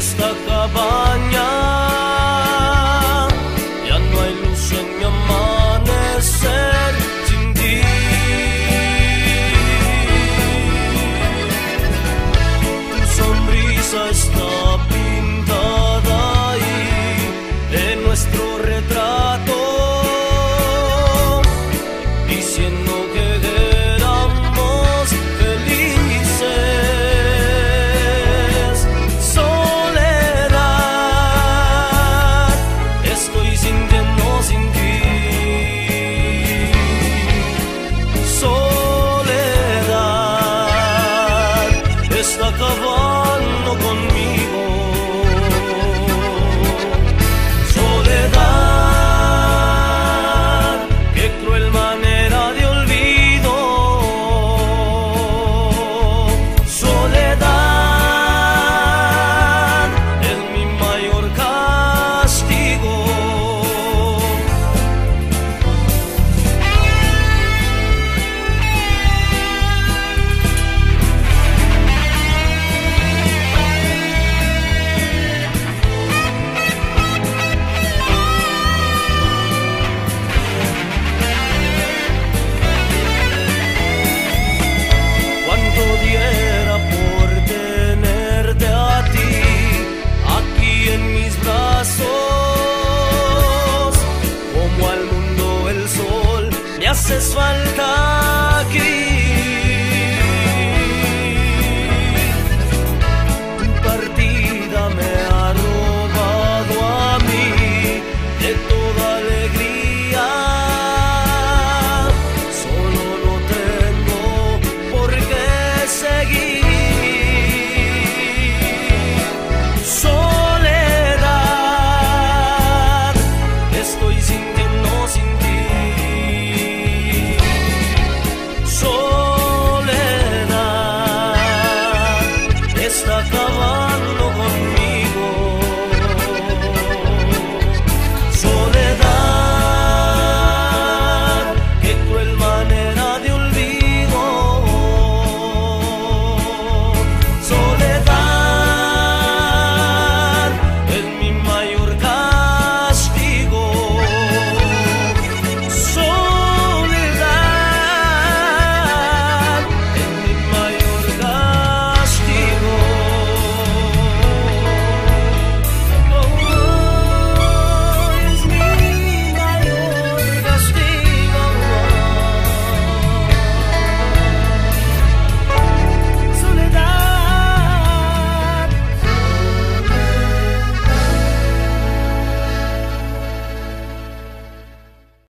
مستقبل. I haces falta aquí.